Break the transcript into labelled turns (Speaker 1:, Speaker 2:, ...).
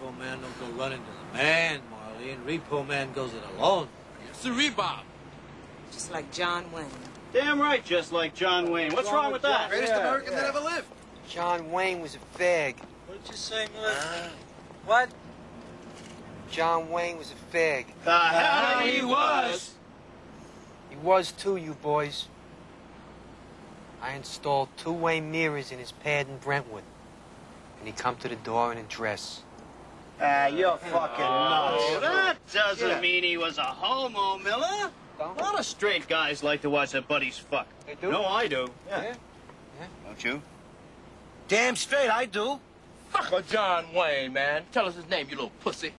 Speaker 1: Repo man don't go running to the man, Marlene. Repo man goes it alone.
Speaker 2: Siree Bob.
Speaker 3: Just like John Wayne.
Speaker 4: Damn right, just like John Wayne. What's wrong with that?
Speaker 2: Greatest American that ever lived.
Speaker 5: John Wayne was a fag.
Speaker 1: What'd you say, Mud?
Speaker 5: Uh.
Speaker 1: what?
Speaker 5: John Wayne was a fag.
Speaker 4: The hell he was!
Speaker 5: He was too, you boys. I installed two way mirrors in his pad in Brentwood. And he come to the door in a dress.
Speaker 4: Ah, you're fucking
Speaker 6: Oh,
Speaker 4: nuts. That doesn't
Speaker 5: Yeah.
Speaker 4: mean he was a homo, Miller. A lot of straight guys like to watch their buddies fuck.
Speaker 5: They do?
Speaker 4: No, I do.
Speaker 5: Yeah. Yeah.
Speaker 4: Don't you?
Speaker 1: Damn straight, I do.
Speaker 2: Fuck a John Wayne, man. Tell us his name, you little pussy.